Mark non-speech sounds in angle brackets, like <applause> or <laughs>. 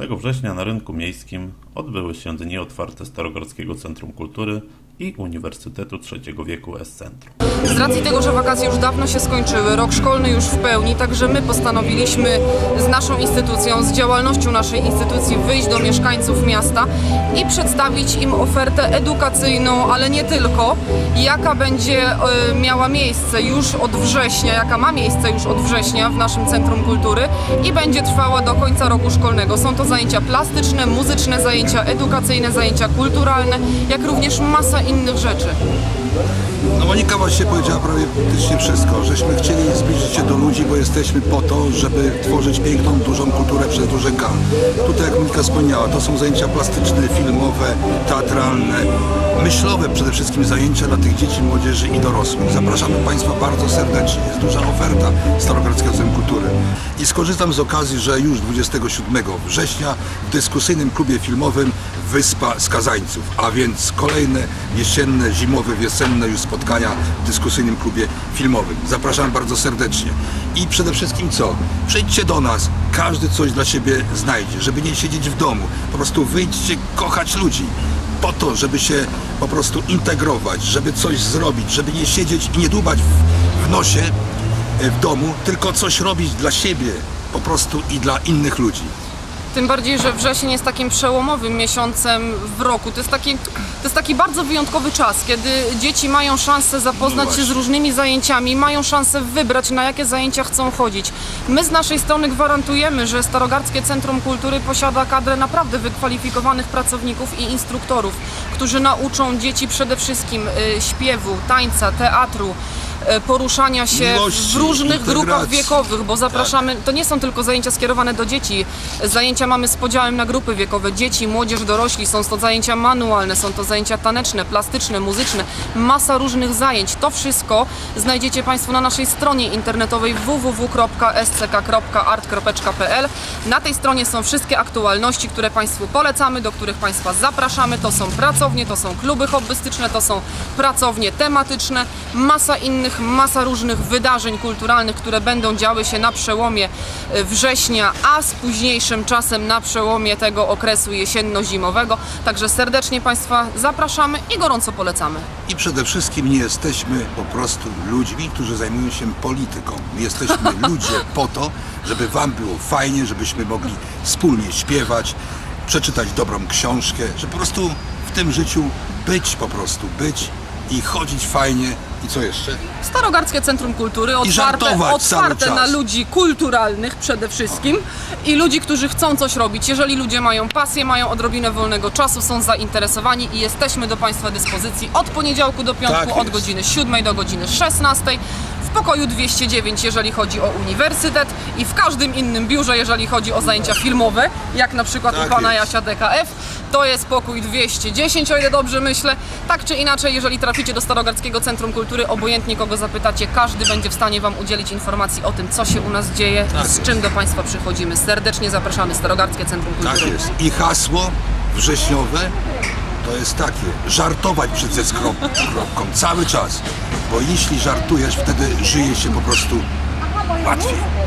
1 września na rynku miejskim odbyły się dni otwarte Starogórskiego Centrum Kultury i Uniwersytetu Trzeciego Wieku S-Centrum. Z racji tego, że wakacje już dawno się skończyły, rok szkolny już w pełni, także my postanowiliśmy z naszą instytucją, z działalnością naszej instytucji wyjść do mieszkańców miasta i przedstawić im ofertę edukacyjną, ale nie tylko, jaka będzie e, miała miejsce już od września, jaka ma miejsce już od września w naszym Centrum Kultury i będzie trwała do końca roku szkolnego. Są to zajęcia plastyczne, muzyczne, zajęcia edukacyjne, zajęcia kulturalne, jak również masa innych rzeczy. No Monika właśnie powiedziała prawie praktycznie wszystko, żeśmy chcieli zbliżyć się do ludzi, bo jesteśmy po to, żeby tworzyć piękną, dużą kulturę przez duże K. Tutaj jak Monika wspomniała, to są zajęcia plastyczne, filmowe, teatralne, myślowe przede wszystkim zajęcia dla tych dzieci, młodzieży i dorosłych. Zapraszamy Państwa bardzo serdecznie, jest duża oferta Starogardzkiego Centrum Kultury. I skorzystam z okazji, że już 27 września w dyskusyjnym klubie filmowym Wyspa Skazańców, a więc kolejne jesienne, zimowe, wiosenne już spotkania w dyskusyjnym klubie filmowym. Zapraszam bardzo serdecznie. I przede wszystkim co? Przyjdźcie do nas, każdy coś dla siebie znajdzie, żeby nie siedzieć w domu. Po prostu wyjdźcie kochać ludzi po to, żeby się po prostu integrować, żeby coś zrobić, żeby nie siedzieć i nie dłubać w, w nosie e, w domu, tylko coś robić dla siebie po prostu i dla innych ludzi. Tym bardziej, że wrzesień jest takim przełomowym miesiącem w roku. To jest taki, to jest taki bardzo wyjątkowy czas, kiedy dzieci mają szansę zapoznać No się z różnymi zajęciami, mają szansę wybrać, na jakie zajęcia chcą chodzić. My z naszej strony gwarantujemy, że Starogardzkie Centrum Kultury posiada kadrę naprawdę wykwalifikowanych pracowników i instruktorów, którzy nauczą dzieci przede wszystkim y, śpiewu, tańca, teatru, poruszania się Miłości, w różnych grupach integracji. wiekowych, bo zapraszamy, to nie są tylko zajęcia skierowane do dzieci. Zajęcia mamy z podziałem na grupy wiekowe. Dzieci, młodzież, dorośli. Są to zajęcia manualne, są to zajęcia taneczne, plastyczne, muzyczne. Masa różnych zajęć. To wszystko znajdziecie Państwo na naszej stronie internetowej www.sck.art.pl. Na tej stronie są wszystkie aktualności, które Państwu polecamy, do których Państwa zapraszamy. To są pracownie, to są kluby hobbystyczne, to są pracownie tematyczne. Masa innych, masa różnych wydarzeń kulturalnych, które będą działy się na przełomie e, września, a z późniejszym czasem na przełomie tego okresu jesienno-zimowego. Także serdecznie Państwa zapraszamy i gorąco polecamy. I przede wszystkim nie jesteśmy po prostu ludźmi, którzy zajmują się polityką. My jesteśmy <laughs> ludzie po to, żeby Wam było fajnie, żebyśmy mogli wspólnie śpiewać, przeczytać dobrą książkę, żeby po prostu w tym życiu być po prostu, być i chodzić fajnie. I co jeszcze? Starogardzkie Centrum Kultury otwarte, otwarte na ludzi kulturalnych przede wszystkim i ludzi, którzy chcą coś robić. Jeżeli ludzie mają pasję, mają odrobinę wolnego czasu, są zainteresowani i jesteśmy do Państwa dyspozycji od poniedziałku do piątku, Tak od godziny 7 do godziny 16. W pokoju 209, jeżeli chodzi o uniwersytet i w każdym innym biurze, jeżeli chodzi o zajęcia filmowe, jak na przykład Tak u pana jest. Jasia DKF, to jest pokój 210, o ile dobrze myślę. Tak czy inaczej, jeżeli traficie do Starogardzkiego Centrum Kultury, obojętnie kogo zapytacie, każdy będzie w stanie Wam udzielić informacji o tym, co się u nas dzieje, Tak z jest. czym do Państwa przychodzimy. Serdecznie zapraszamy Starogardzkie Centrum Kultury. Tak jest. I hasło wrześniowe to jest takie, żartować przed ze cały czas. Bo jeśli żartujesz, wtedy żyje się po prostu łatwiej.